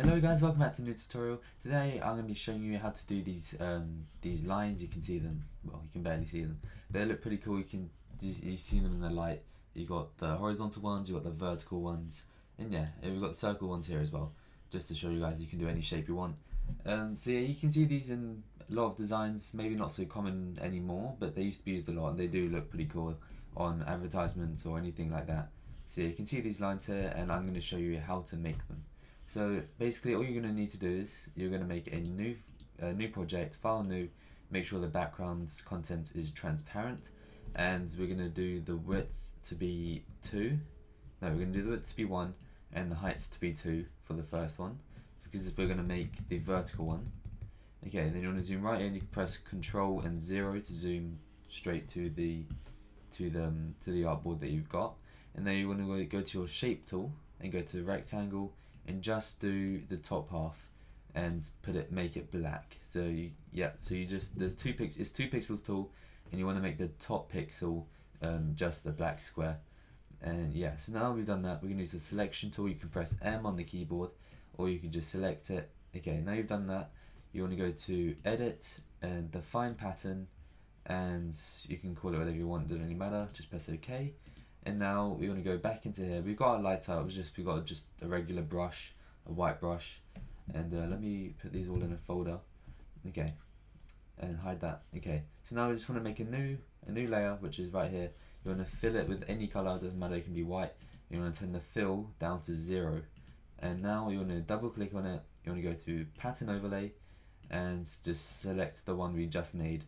Hello guys, welcome back to a new tutorial. Today I'm going to be showing you how to do these um, these lines. You can see them, well you can barely see them. They look pretty cool, you can you see them in the light. You got the horizontal ones, you got the vertical ones, and yeah, we've got the circle ones here as well, just to show you guys you can do any shape you want. Um, so yeah, you can see these in a lot of designs, maybe not so common anymore, but they used to be used a lot and they do look pretty cool on advertisements or anything like that. So you can see these lines here and I'm going to show you how to make them. So basically all you're going to need to do is you're going to make a new a new project, file new, make sure the background's content is transparent and we're going to do the width to be 2, no we're going to do the width to be 1 and the height to be 2 for the first one because we're going to make the vertical one. Okay, then you want to zoom right in, you press Control and 0 to zoom straight to the to the um, to the artboard that you've got and then you want to go to your shape tool and go to rectangle and just do the top half and put it make it black. So you, yeah so you just there's two pix it's two pixels tall and you want to make the top pixel um, just a black square. And yeah so now we've done that we can use the selection tool. You can press M on the keyboard or you can just select it. Okay now you've done that you want to go to edit and define pattern and you can call it whatever you want doesn't really matter just press ok and now we want to go back into here. We've got our light up it's just we've got just a regular brush a white brush. And uh, let me put these all in a folder. Okay. And hide that. Okay. So now we just want to make a new a new layer which is right here. You want to fill it with any color doesn't matter it can be white. You want to turn the fill down to zero. And now you want to double click on it. You want to go to pattern overlay and just select the one we just made.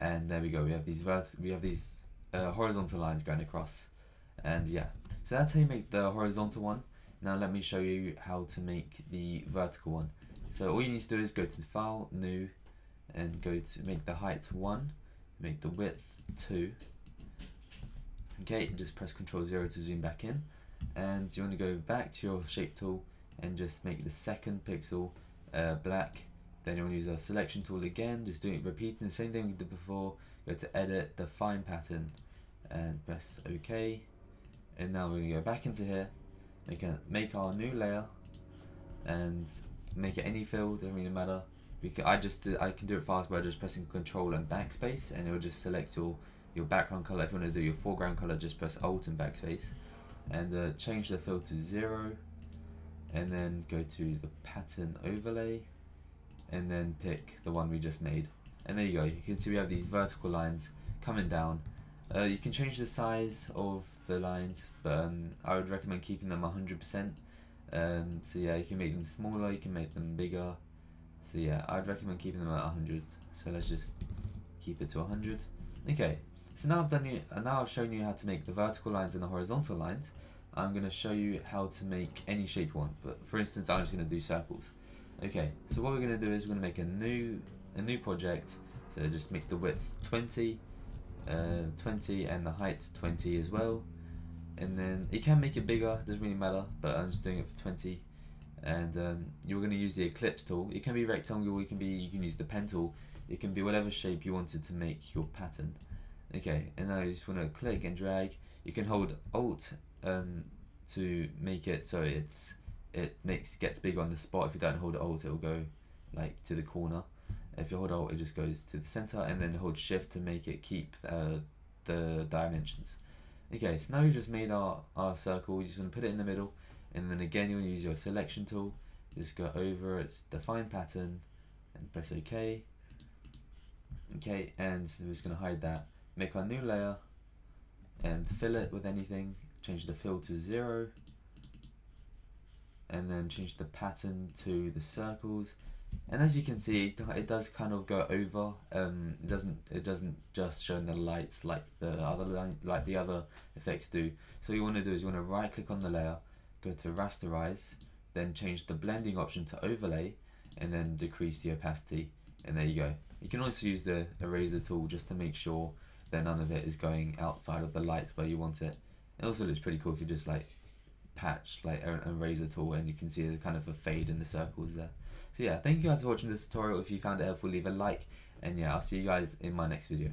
And there we go. We have these we have these uh, horizontal lines going across and yeah. So that's how you make the horizontal one. Now let me show you how to make the vertical one. So all you need to do is go to file new and go to make the height 1 make the width 2 okay just press ctrl 0 to zoom back in. And you want to go back to your shape tool and just make the second pixel uh, black. Then you want to use our selection tool again just doing it repeating the same thing we did before. Go to edit define pattern and press ok and now we're to go back into here. We can make our new layer and make it any fill doesn't really matter. Can, I just I can do it fast by just pressing control and backspace and it will just select your your background color. If you want to do your foreground color just press alt and backspace. And uh, change the fill to zero and then go to the pattern overlay and then pick the one we just made. And there you go. You can see we have these vertical lines coming down. Uh, you can change the size of the lines, but um, I would recommend keeping them 100%. Um, so yeah, you can make them smaller, you can make them bigger. So yeah, I'd recommend keeping them at 100. So let's just keep it to 100. Okay, so now I've done you, and now I've shown you how to make the vertical lines and the horizontal lines. I'm going to show you how to make any shape you want. But for instance, I'm just going to do circles. Okay, so what we're going to do is we're going to make a new a new project. So just make the width 20 uh, 20 and the height 20 as well and then you can make it bigger doesn't really matter but I'm just doing it for 20 and um, you're going to use the ellipse tool. It can be rectangle it can be you can use the pen tool. It can be whatever shape you wanted to make your pattern. Okay and now you just want to click and drag. You can hold alt um, to make it so it's it makes gets bigger on the spot. If you don't hold alt it will go like to the corner. If you hold alt, it just goes to the center, and then hold shift to make it keep uh, the dimensions. Okay, so now we've just made our, our circle, you just want to put it in the middle, and then again you'll use your selection tool, just go over its define pattern, and press OK. Okay, and we're just going to hide that. Make our new layer, and fill it with anything, change the fill to 0, and then change the pattern to the circles, and as you can see it does kind of go over um it doesn't it doesn't just show in the lights like the other line like the other effects do. So what you want to do is you want to right click on the layer go to rasterize then change the blending option to overlay and then decrease the opacity and there you go. You can also use the eraser tool just to make sure that none of it is going outside of the light where you want it. It also looks pretty cool if you just like patch like an eraser tool and you can see there's kind of a fade in the circles there so yeah, thank you guys for watching this tutorial. If you found it helpful, leave a like. And yeah, I'll see you guys in my next video.